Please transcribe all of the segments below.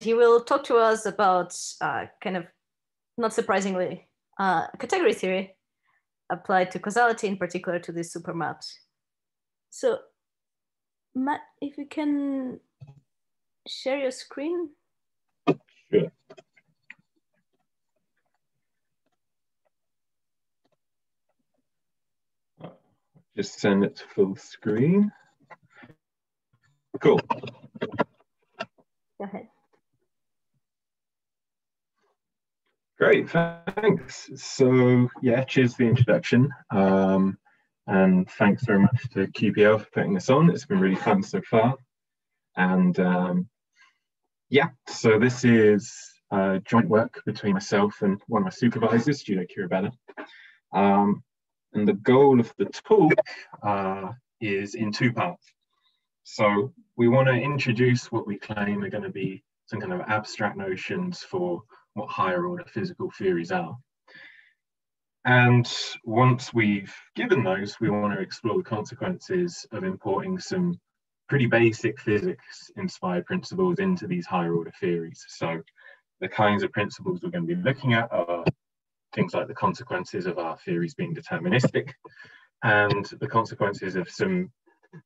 he will talk to us about uh, kind of, not surprisingly, uh, category theory applied to causality, in particular to these supermaps. So, Matt, if you can share your screen. Sure. Just send it to full screen. Cool. Go ahead. Great, thanks. So yeah, cheers for the introduction. Um, and thanks very much to QPL for putting this on. It's been really fun so far. And um, yeah, so this is uh, joint work between myself and one of my supervisors, Giulio Chiribella. Um, and the goal of the talk uh, is in two parts. So we want to introduce what we claim are going to be some kind of abstract notions for what higher order physical theories are. And once we've given those, we want to explore the consequences of importing some pretty basic physics inspired principles into these higher order theories. So the kinds of principles we're going to be looking at are things like the consequences of our theories being deterministic and the consequences of some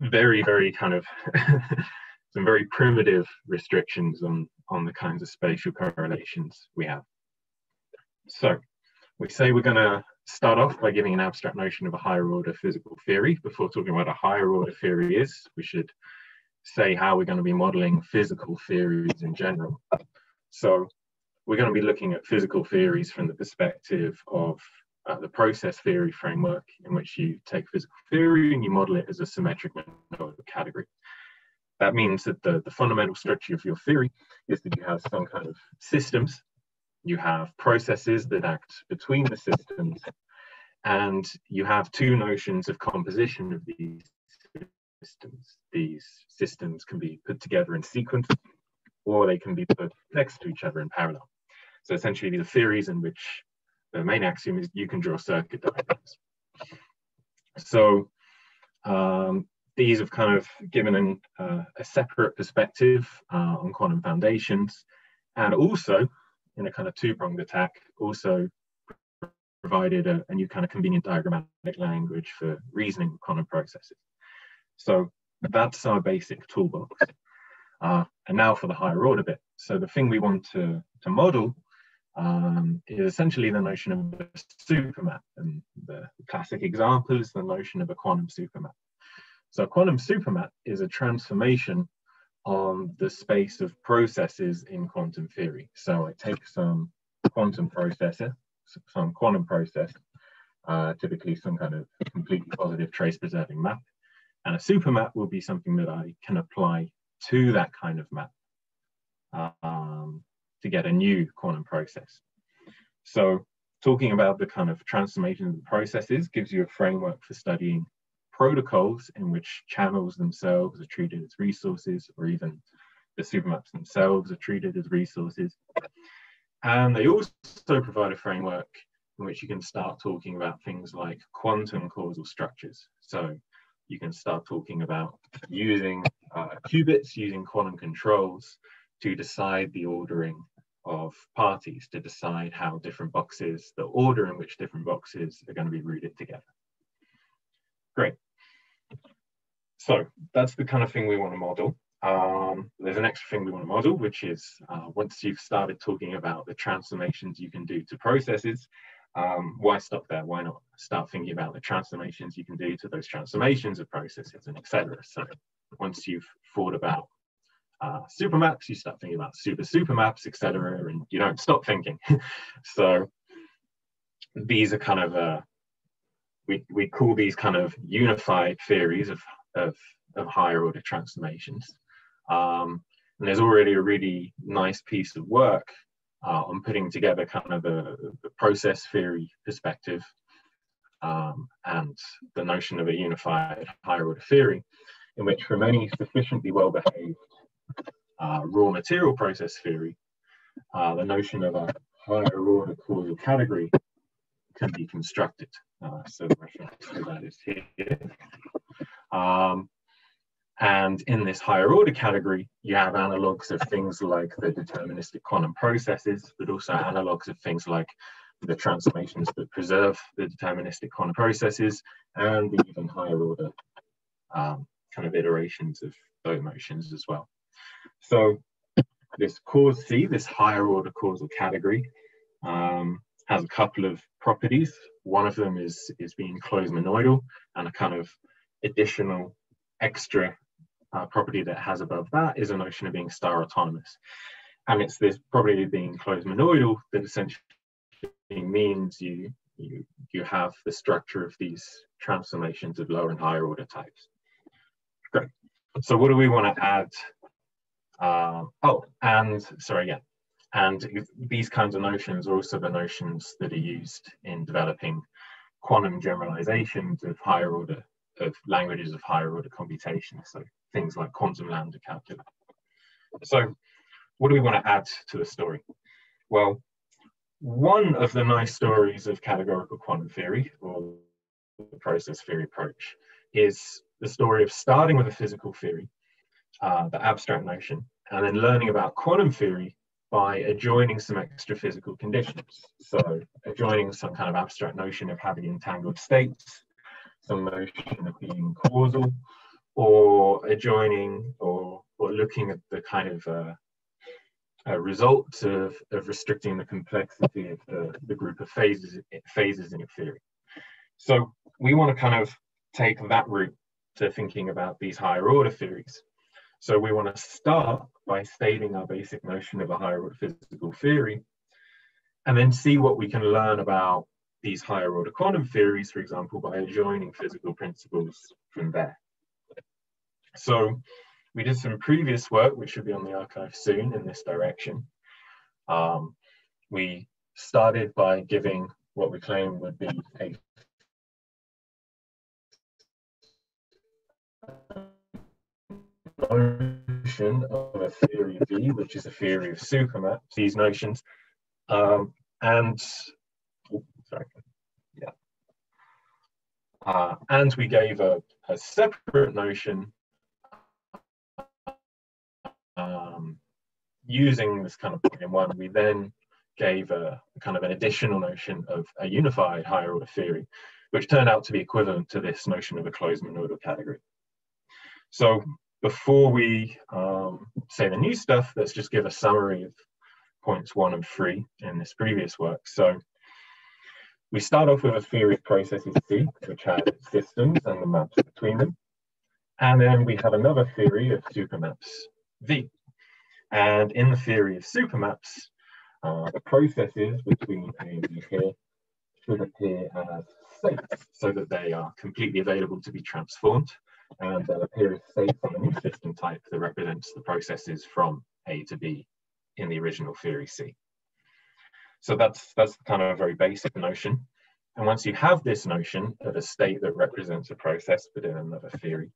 very, very kind of some very primitive restrictions on, on the kinds of spatial correlations we have. So we say we're going to start off by giving an abstract notion of a higher order physical theory. Before talking about a higher order theory is, we should say how we're going to be modeling physical theories in general. So we're going to be looking at physical theories from the perspective of uh, the process theory framework in which you take physical theory and you model it as a symmetric category. That means that the, the fundamental structure of your theory is that you have some kind of systems, you have processes that act between the systems, and you have two notions of composition of these systems. These systems can be put together in sequence, or they can be put next to each other in parallel. So essentially, the theories in which the main axiom is you can draw circuit diagrams. So um, these have kind of given an, uh, a separate perspective uh, on quantum foundations and also in a kind of two-pronged attack also provided a, a, new kind of convenient diagrammatic language for reasoning with quantum processes. So that's our basic toolbox. Uh, and now for the higher order bit. So the thing we want to, to model um, is essentially the notion of a supermap. And the classic example is the notion of a quantum supermap. So quantum supermap is a transformation on the space of processes in quantum theory. So I take some quantum processor, some quantum process, uh, typically some kind of completely positive trace preserving map. And a supermap will be something that I can apply to that kind of map um, to get a new quantum process. So talking about the kind of transformation of the processes gives you a framework for studying protocols in which channels themselves are treated as resources or even the supermaps themselves are treated as resources. And they also provide a framework in which you can start talking about things like quantum causal structures. So you can start talking about using uh, qubits, using quantum controls to decide the ordering of parties, to decide how different boxes, the order in which different boxes are going to be routed together. Great. So that's the kind of thing we want to model. Um, there's an extra thing we want to model, which is uh, once you've started talking about the transformations you can do to processes, um, why stop there? Why not start thinking about the transformations you can do to those transformations of processes and etc. So once you've thought about uh, super maps, you start thinking about super super maps, etc. And you don't stop thinking. so these are kind of uh, we, we call these kind of unified theories of, of, of higher order transformations. Um, and there's already a really nice piece of work uh, on putting together kind of the, process theory perspective um, and the notion of a unified higher order theory, in which from any sufficiently well behaved uh, raw material process theory, uh, the notion of a higher order causal category can be constructed. Uh, so the reference to that is here. Um, And in this higher order category, you have analogs of things like the deterministic quantum processes, but also analogs of things like the transformations that preserve the deterministic quantum processes and the even higher order um, kind of iterations of those motions as well. So this cause C, this higher order causal category, um, has a couple of properties. One of them is, is being closed monoidal and a kind of additional extra uh, property that has above that is a notion of being star autonomous. And it's this property being closed monoidal that essentially means you, you, you have the structure of these transformations of lower and higher order types. Great. So what do we want to add? Uh, oh, and sorry, yeah. And these kinds of notions are also the notions that are used in developing quantum generalizations of higher order, of languages of higher order computation. So things like quantum lambda calculus. So what do we want to add to the story? Well, one of the nice stories of categorical quantum theory, or the process theory approach, is the story of starting with a physical theory, uh, the abstract notion, and then learning about quantum theory by adjoining some extra physical conditions. So adjoining some kind of abstract notion of having entangled states, some notion of being causal, or adjoining or, or looking at the kind of uh, uh, result of, of restricting the complexity of the, the group of phases, phases in a theory. So we want to kind of take that route to thinking about these higher order theories. So we want to start by stating our basic notion of a higher order physical theory, and then see what we can learn about these higher order quantum theories, for example, by adjoining physical principles from there. So we did some previous work, which should be on the arXiv soon in this direction. Um, we started by giving what we claim would be a notion of a theory V, which is a theory of supermaps, these notions. Um, and, yeah. Uh, and we gave a, a separate notion um, using this kind of plugin one, we then gave a, a kind of an additional notion of a unified higher order theory, which turned out to be equivalent to this notion of a closed monoidal category. So before we um, say the new stuff, let's just give a summary of points one and three in this previous work. So we start off with a theory of processes C, which has systems and the maps between them. And then we have another theory of supermaps V. And in the theory of supermaps, uh, the processes between A and B here should appear as states so that they are completely available to be transformed and they'll appear as states on a new system type that represents the processes from A to B in the original theory C. So that's, that's the kind of a very basic notion. And once you have this notion of a state that represents a process but in another theory,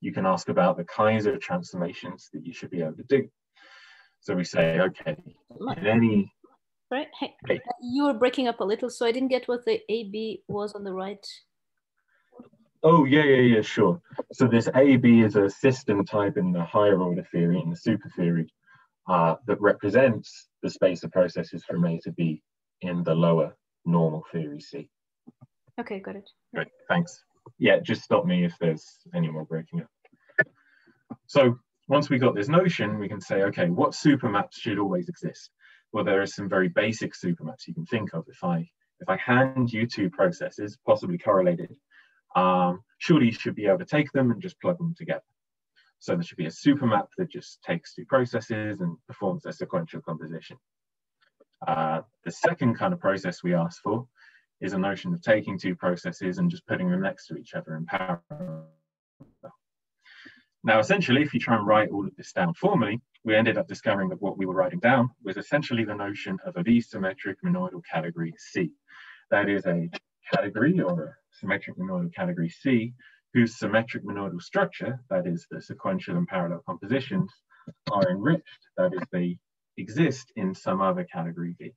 you can ask about the kinds of transformations that you should be able to do. So we say, okay, in any. Right. Hey, hey. You were breaking up a little, so I didn't get what the AB was on the right. Oh, yeah, yeah, yeah, sure. So this AB is a system type in the higher order theory, in the super theory, uh, that represents the space of processes from A to B in the lower normal theory C. Okay, got it. Great, thanks. Yeah, just stop me if there's any more breaking up. So once we got this notion, we can say, okay, what supermaps should always exist? Well, there are some very basic supermaps you can think of. If I if I hand you two processes, possibly correlated, um, surely you should be able to take them and just plug them together. So there should be a supermap that just takes two processes and performs their sequential composition. Uh, the second kind of process we ask for is a notion of taking two processes and just putting them next to each other in parallel. Now, essentially, if you try and write all of this down formally, we ended up discovering that what we were writing down was essentially the notion of a V-symmetric monoidal category C. That is a category or a symmetric monoidal category C whose symmetric monoidal structure, that is the sequential and parallel compositions, are enriched, that is they exist in some other category V.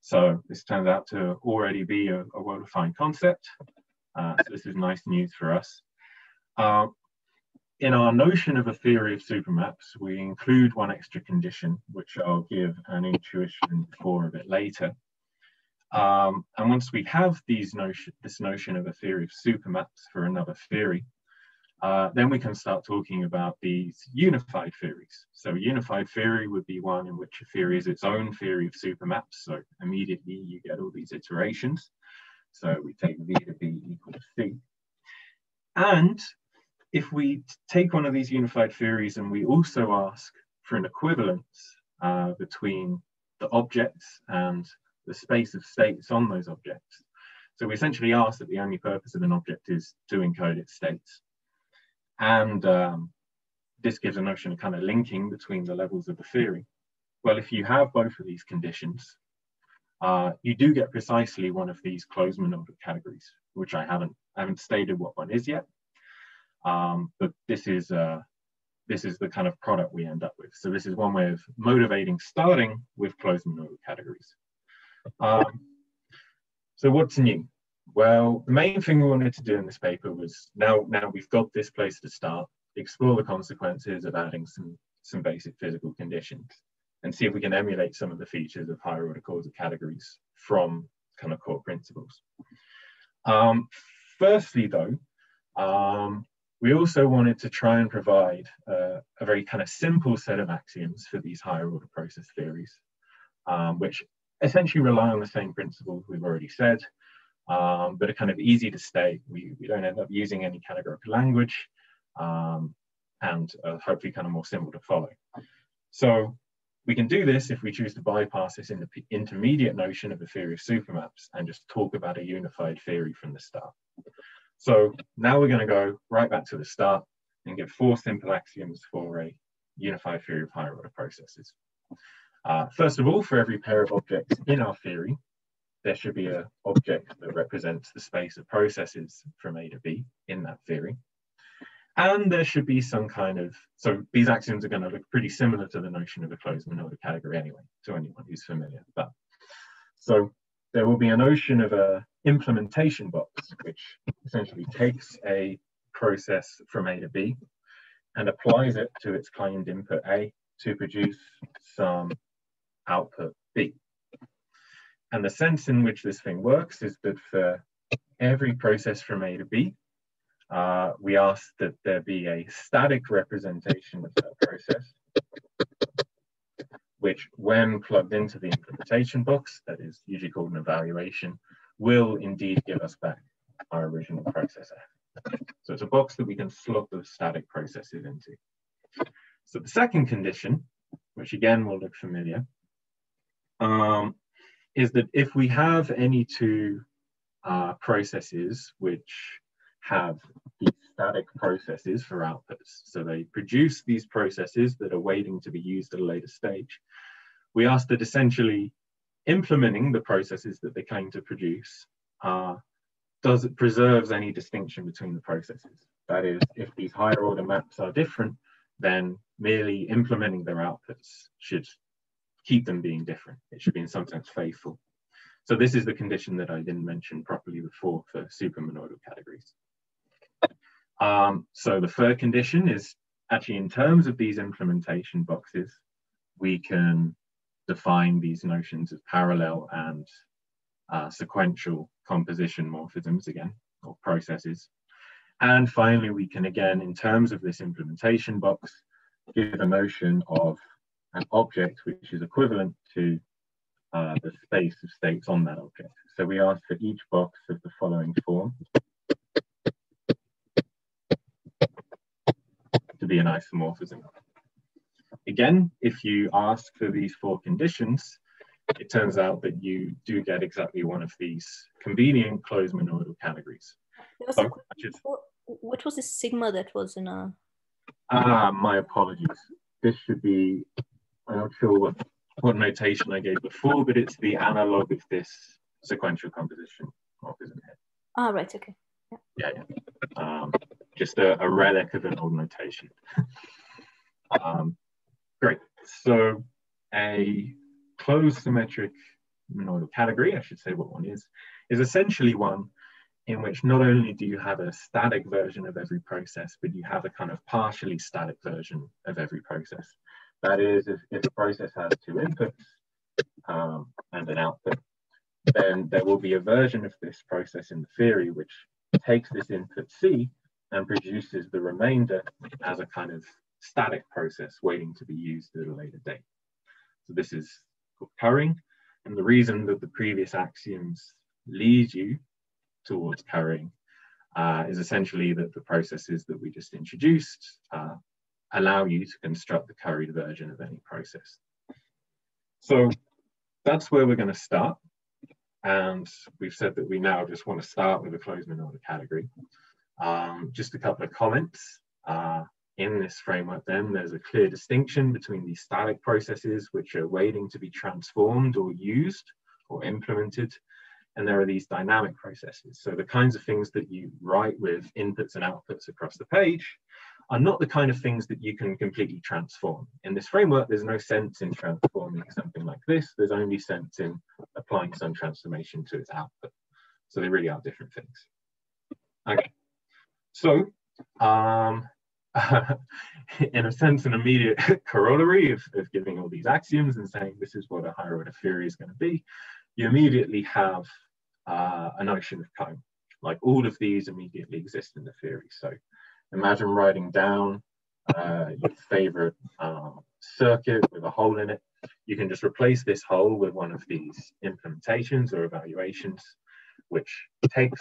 So this turns out to already be a, a well-defined concept. Uh, so this is nice news for us. Uh, in our notion of a theory of supermaps, we include one extra condition, which I'll give an intuition for a bit later. Um, and once we have these notion, this notion of a theory of supermaps for another theory, uh, then we can start talking about these unified theories. So a unified theory would be one in which a theory is its own theory of supermaps. So immediately you get all these iterations. So we take V to be to C. And if we take one of these unified theories and we also ask for an equivalence uh, between the objects and the space of states on those objects. So we essentially ask that the only purpose of an object is to encode its states. And um, this gives a notion of kind of linking between the levels of the theory. Well, if you have both of these conditions, uh, you do get precisely one of these closed monoidal categories, which I haven't, I haven't stated what one is yet. Um, but this is, uh, this is the kind of product we end up with. So this is one way of motivating starting with closed monoidal categories. Um, so what's new? Well, the main thing we wanted to do in this paper was now, now we've got this place to start, explore the consequences of adding some, some basic physical conditions and see if we can emulate some of the features of higher order causal categories from kind of core principles. Um, firstly, though, um, we also wanted to try and provide uh, a very kind of simple set of axioms for these higher order process theories, um, which essentially rely on the same principles we've already said, um, but are kind of easy to state. We, we don't end up using any categorical language um, and hopefully kind of more simple to follow. So we can do this if we choose to bypass this in the intermediate notion of a theory of supermaps and just talk about a unified theory from the start. So now we're going to go right back to the start and give four simple axioms for a unified theory of higher order processes. Uh, first of all, for every pair of objects in our theory, there should be an object that represents the space of processes from A to B in that theory. And there should be some kind of, so these axioms are going to look pretty similar to the notion of a closed monoidal category anyway, to anyone who's familiar. But so there will be a notion of a implementation box, which essentially takes a process from A to B and applies it to its claimed input A to produce some output B. And the sense in which this thing works is that for every process from A to B, uh, we ask that there be a static representation of that process, which when plugged into the implementation box, that is usually called an evaluation, will indeed give us back our original process So it's a box that we can slot those static processes into. So the second condition, which again will look familiar, um, is that if we have any two uh, processes which have these static processes for outputs, so they produce these processes that are waiting to be used at a later stage, we ask that essentially implementing the processes that they claim to produce uh, does it preserves any distinction between the processes. That is, if these higher order maps are different, then merely implementing their outputs should keep them being different. It should be in some sense faithful. So this is the condition that I didn't mention properly before for supermonoidal categories. Um, so the third condition is actually in terms of these implementation boxes, we can define these notions of parallel and uh, sequential composition morphisms again, or processes. And finally, we can again, in terms of this implementation box, give a notion of an object which is equivalent to uh, the space of states on that object. So we ask for each box of the following form to be an isomorphism. Again, if you ask for these four conditions, it turns out that you do get exactly one of these convenient closed monoidal categories. So, just, what was the sigma that was in a? Ah, my apologies. This should be I'm not sure what, what notation I gave before, but it's the analog of this sequential composition of, isn't it? Ah, right, okay. Yeah, yeah. yeah. Um, just a, a, relic of an old notation. um, great. So a closed symmetric monoidal category, I should say what one is, is essentially one in which not only do you have a static version of every process, but you have a kind of partially static version of every process. That is, if, if a process has two inputs um, and an output, then there will be a version of this process in the theory which takes this input C and produces the remainder as a kind of static process waiting to be used at a later date. So this is called. And the reason that the previous axioms lead you towards currying uh, is essentially that the processes that we just introduced uh, allow you to construct the curried version of any process. So that's where we're going to start. And we've said that we now just want to start with a closed order category. Um, just a couple of comments. Uh, in this framework then, there's a clear distinction between these static processes which are waiting to be transformed or used or implemented and there are these dynamic processes. So the kinds of things that you write with inputs and outputs across the page are not the kind of things that you can completely transform. In this framework, there's no sense in transforming something like this. There's only sense in applying some transformation to its output. So they really are different things. Okay, so um, in a sense, an immediate corollary of, of giving all these axioms and saying this is what a higher order theory is going to be, you immediately have uh, a notion of comb. Like all of these immediately exist in the theory. So imagine writing down uh, your favorite um, circuit with a hole in it. You can just replace this hole with one of these implementations or evaluations, which takes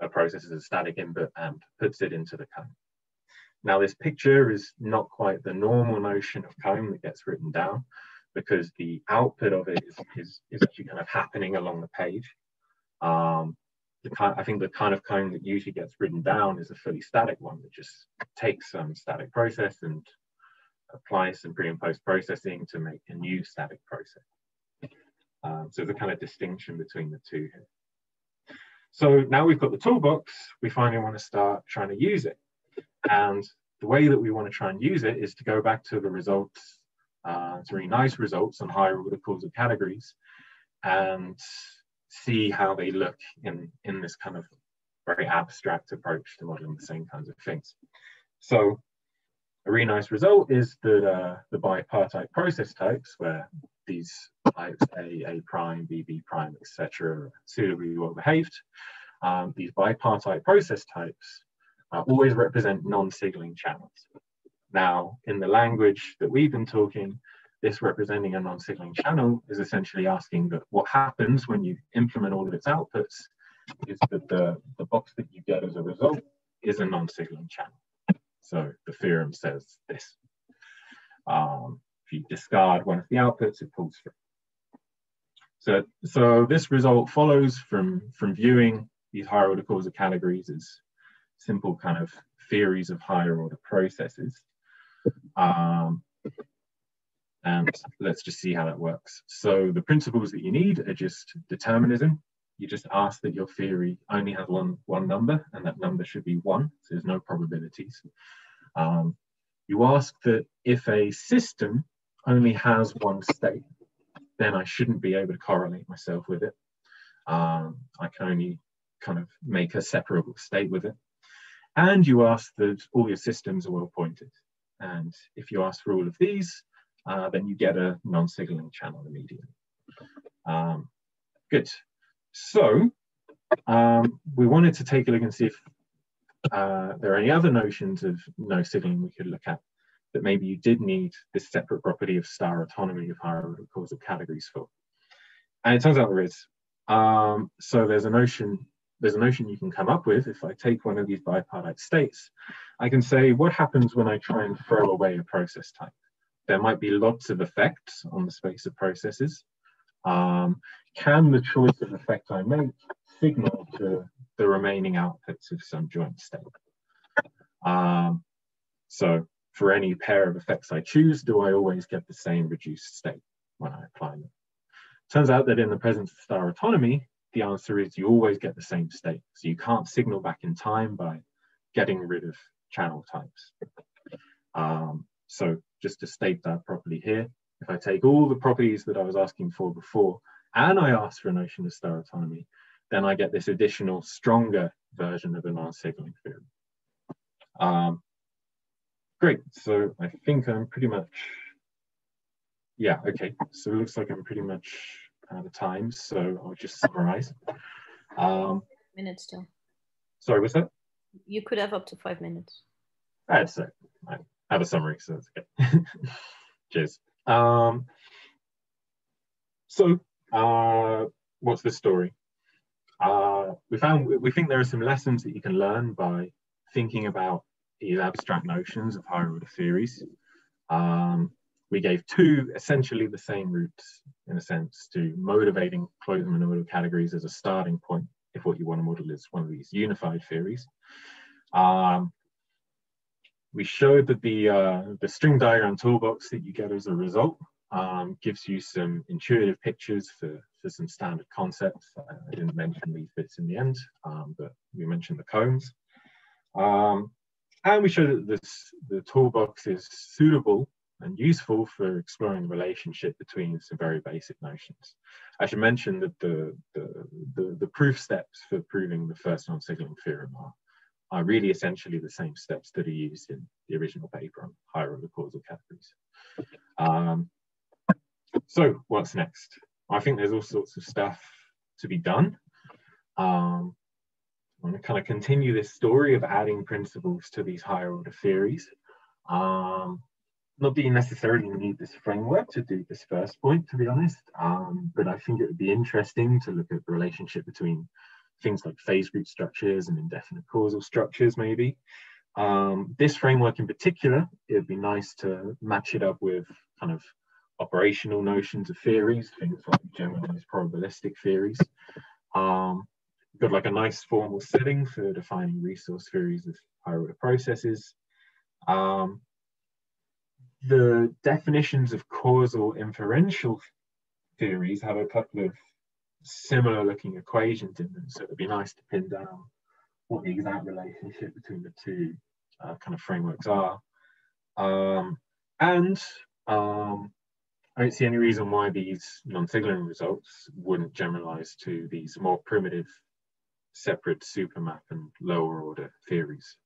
a process as a static input and puts it into the comb. Now this picture is not quite the normal notion of comb that gets written down because the output of it is, is, is actually kind of happening along the page. Um, the kind, I think the kind of code that usually gets written down is a fully static one that just takes some static process and applies some pre and post processing to make a new static process. Um, so the kind of distinction between the two here. So now we've got the toolbox, we finally want to start trying to use it. And the way that we want to try and use it is to go back to the results, uh, really nice results on higher order causal categories and see how they look in, in this kind of very abstract approach to modeling the same kinds of things. So a really nice result is that uh, the bipartite process types, where these types A, A prime, B, B prime, etc., suitably well behaved, um, these bipartite process types uh, always represent non-signaling channels. Now, in the language that we've been talking, this representing a non-signaling channel is essentially asking that what happens when you implement all of its outputs is that the, the box that you get as a result is a non-signaling channel. So the theorem says this. Um, if you discard one of the outputs, it pulls through. So, so this result follows from, from viewing these higher order causal categories as simple kind of theories of higher order processes. Um, and let's just see how that works. So the principles that you need are just determinism. You just ask that your theory only has one, one number, and that number should be one, so there's no probabilities. Um, you ask that if a system only has one state, then I shouldn't be able to correlate myself with it. Um, I can only kind of make a separable state with it. And you ask that all your systems are well pointed. And if you ask for all of these, uh, then you get a non-signaling channel immediately. Um, good. So um, we wanted to take a look and see if uh, there are any other notions of no signaling we could look at that maybe you did need this separate property of star autonomy of higher causal categories for. And it turns out there is. Um, so there's a notion there's a notion you can come up with if I take one of these bipartite states, I can say what happens when I try and throw away a process type there might be lots of effects on the space of processes. Um, can the choice of effect I make signal to the remaining outputs of some joint state? Um, so for any pair of effects I choose, do I always get the same reduced state when I apply them? Turns out that in the presence of star autonomy, the answer is you always get the same state. So you can't signal back in time by getting rid of channel types. Um, so just to state that properly here, if I take all the properties that I was asking for before, and I ask for a notion of star autonomy, then I get this additional stronger version of the non-signaling theory. Um, great, so I think I'm pretty much, yeah, okay. So it looks like I'm pretty much out of time, so I'll just summarize. Um, minutes still. Sorry, what's that? You could have up to five minutes. That's it. I have a summary, so that's okay. Cheers. Um, so, uh, what's the story? Uh, we found we think there are some lessons that you can learn by thinking about these abstract notions of higher order theories. Um, we gave two essentially the same routes, in a sense, to motivating order categories as a starting point if what you want to model is one of these unified theories. Um, we showed that the, uh, the string diagram toolbox that you get as a result um, gives you some intuitive pictures for, for some standard concepts. I didn't mention these bits in the end, um, but we mentioned the combs. Um, and we showed that this, the toolbox is suitable and useful for exploring the relationship between some very basic notions. I should mention that the, the, the, the proof steps for proving the first non-signaling theorem are, are really essentially the same steps that are used in the original paper on higher order causal categories. Um, so what's next? I think there's all sorts of stuff to be done. Um, I'm going to kind of continue this story of adding principles to these higher order theories. Um, not that you necessarily need this framework to do this first point, to be honest, um, but I think it would be interesting to look at the relationship between things like phase group structures and indefinite causal structures, maybe. Um, this framework in particular, it would be nice to match it up with kind of operational notions of theories, things like generalized probabilistic theories. Um, got like a nice formal setting for defining resource theories of higher order processes. Um, the definitions of causal inferential theories have a couple of similar looking equations in them. So it'd be nice to pin down what the exact relationship between the two uh, kind of frameworks are. Um, and um, I don't see any reason why these non-signaling results wouldn't generalize to these more primitive separate supermap and lower order theories.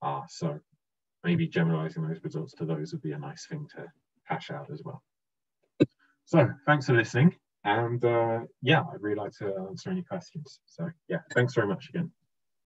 Uh, so maybe generalizing those results to those would be a nice thing to hash out as well. So thanks for listening. And uh, yeah, I'd really like to answer any questions. So yeah, thanks very much again.